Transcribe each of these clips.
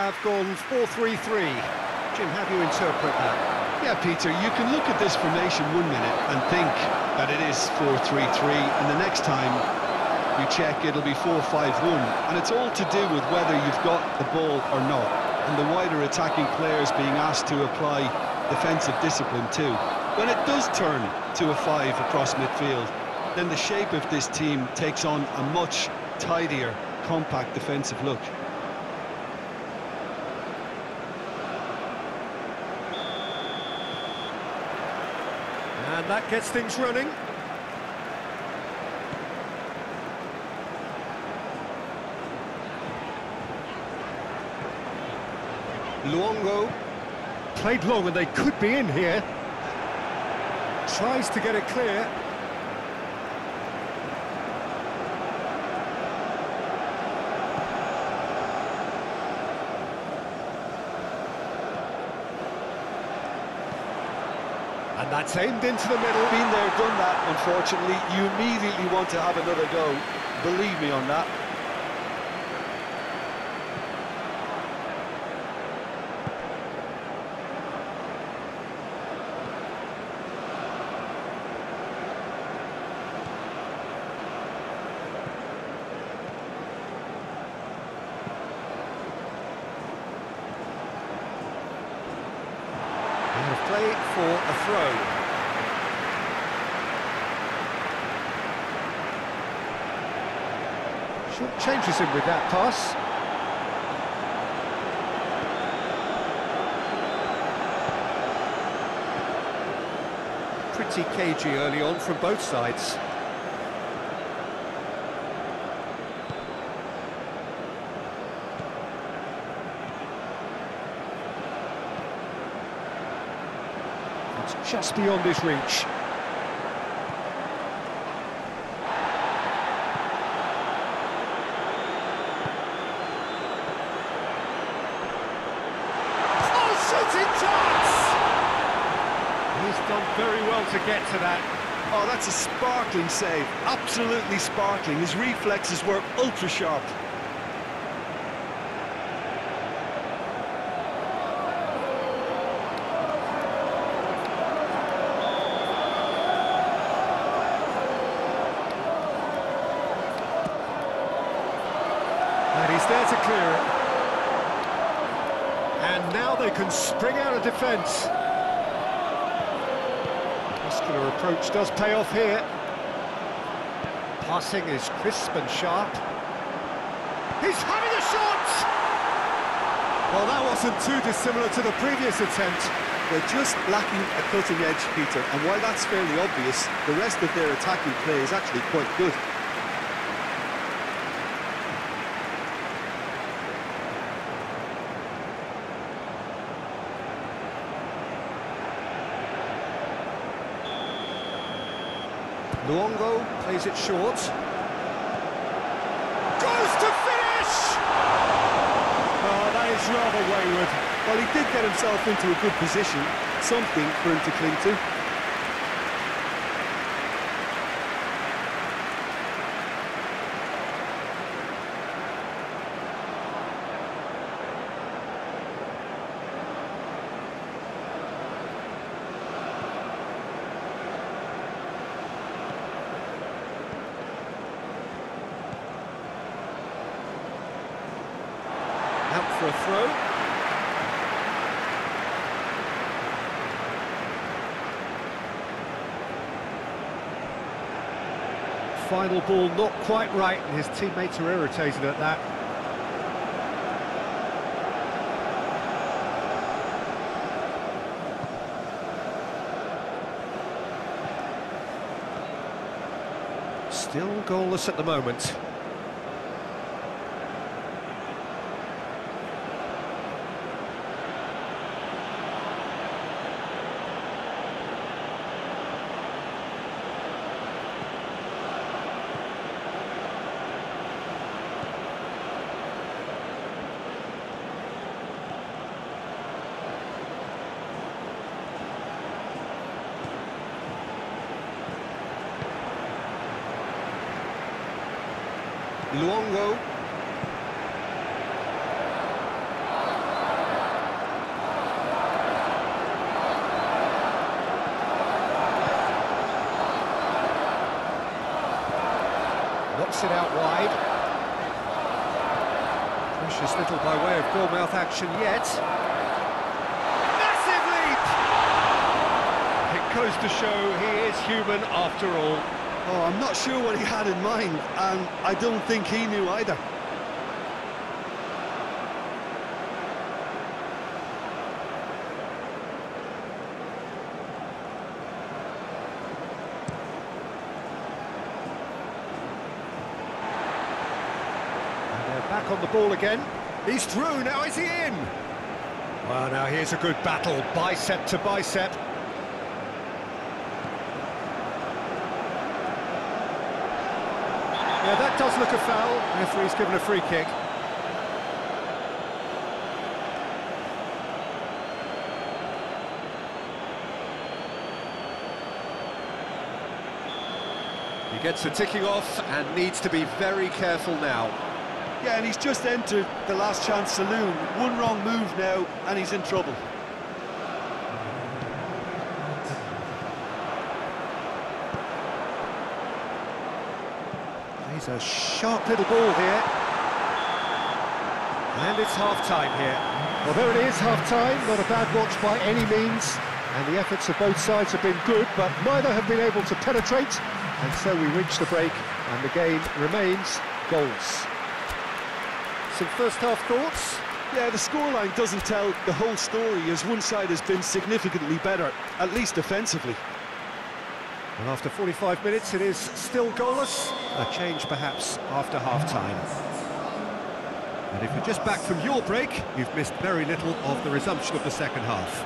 have gone 4-3-3. Jim, how do you interpret that? Yeah, Peter, you can look at this formation one minute and think that it is 4-3-3, and the next time you check, it'll be 4-5-1. And it's all to do with whether you've got the ball or not, and the wider attacking players being asked to apply defensive discipline too. When it does turn to a five across midfield, then the shape of this team takes on a much tidier, compact defensive look. And that gets things running. Luongo played long and they could be in here. Tries to get it clear. That's aimed into the middle. Been there, done that, unfortunately. You immediately want to have another go. Believe me on that. Of play for a throw. Short changes him with that pass. Pretty cagey early on from both sides. It's just beyond his reach. Oh, shooting chance! He's done very well to get to that. Oh, that's a sparkling save. Absolutely sparkling. His reflexes were ultra sharp. And he's there to clear it. And now they can spring out of defence. Muscular approach does pay off here. Passing is crisp and sharp. He's having a shot! Well, that wasn't too dissimilar to the previous attempt. They're just lacking a cutting edge, Peter, and while that's fairly obvious, the rest of their attacking play is actually quite good. Luongo plays it short. Goes to finish! Oh, that is rather wayward. Well, he did get himself into a good position, something for him to cling to. Out for a throw. Final ball not quite right, and his teammates are irritated at that. Still goalless at the moment. Luongo. Knocks it out wide. Precious little by way of goalmouth action yet. Massive leap! It goes to show he is human after all. Oh, I'm not sure what he had in mind, and I don't think he knew either. Back on the ball again. He's through, now is he in? Well, now here's a good battle, bicep to bicep. Yeah, that does look a foul. Referee's given a free kick. He gets the ticking off and needs to be very careful now. Yeah, and he's just entered the last chance saloon. One wrong move now, and he's in trouble. He's a sharp little ball here. And it's half-time here. Well, there it is, half-time. Not a bad watch by any means. And the efforts of both sides have been good, but neither have been able to penetrate. And so we reach the break, and the game remains goals. Some first half thoughts? Yeah, the scoreline doesn't tell the whole story as one side has been significantly better, at least defensively. And after 45 minutes, it is still goalless. A change perhaps after half-time. And if you're just back from your break, you've missed very little of the resumption of the second half.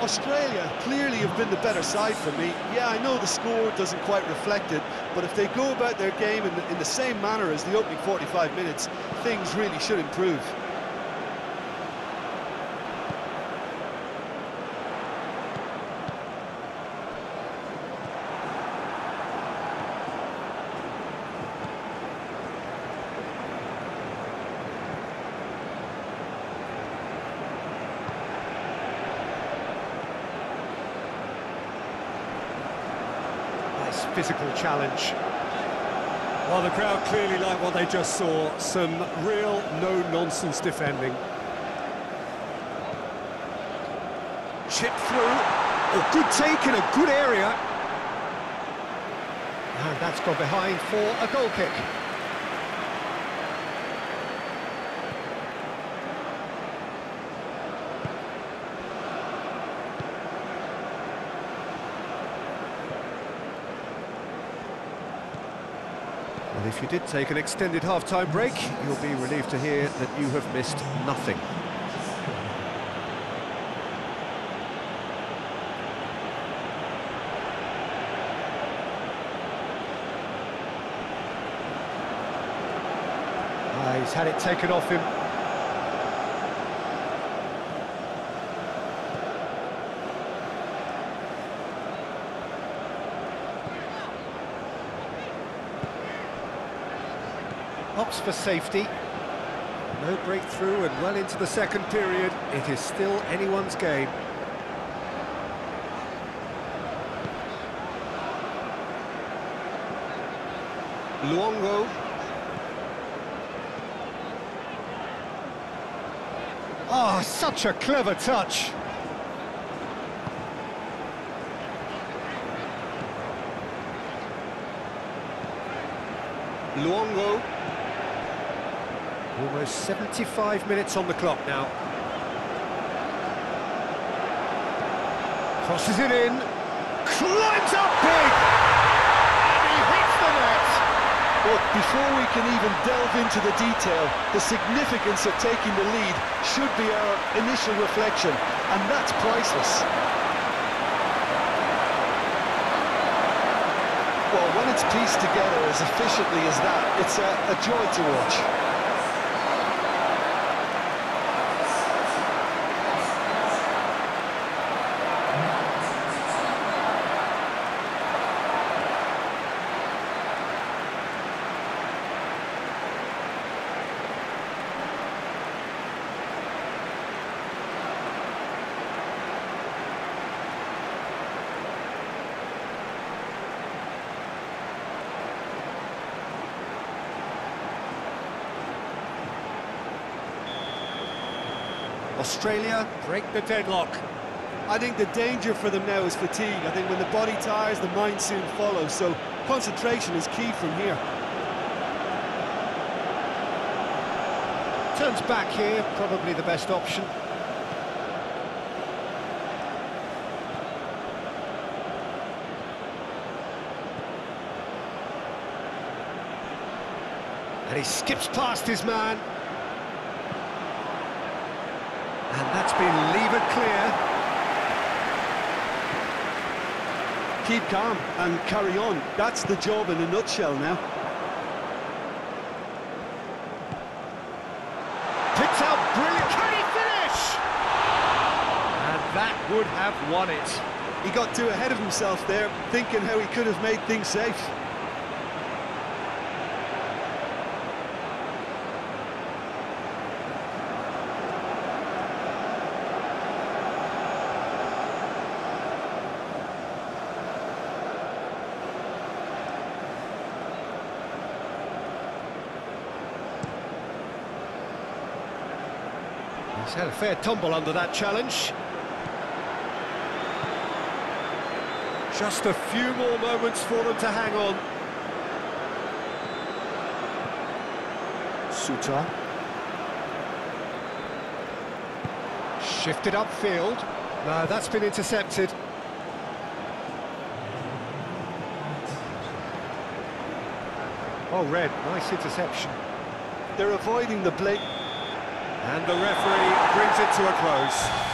Australia clearly have been the better side for me. Yeah, I know the score doesn't quite reflect it, but if they go about their game in the, in the same manner as the opening 45 minutes, things really should improve. Physical challenge. Well, the crowd clearly like what they just saw. Some real no-nonsense defending. Chip through. A good take in a good area. And that's gone behind for a goal kick. And if you did take an extended half-time break, you'll be relieved to hear that you have missed nothing. Ah, he's had it taken off him. For safety. No breakthrough and well into the second period. It is still anyone's game. Luongo. Oh, such a clever touch. Luongo. Almost 75 minutes on the clock now. Crosses it in. Climbs up big! And he hits the net! But before we can even delve into the detail, the significance of taking the lead should be our initial reflection, and that's priceless. Well, when it's pieced together as efficiently as that, it's a, a joy to watch. Australia break the deadlock. I think the danger for them now is fatigue. I think when the body tires, the mind soon follows. So concentration is key from here. Turns back here, probably the best option. And he skips past his man. And that's been levered clear. Keep calm and carry on. That's the job in a nutshell now. Picks out brilliant. Can he finish? And that would have won it. He got too ahead of himself there, thinking how he could have made things safe. He's had a fair tumble under that challenge. Just a few more moments for them to hang on. Souttar. Shifted upfield. No, that's been intercepted. Oh, Red, nice interception. They're avoiding the blake. And the referee brings it to a close.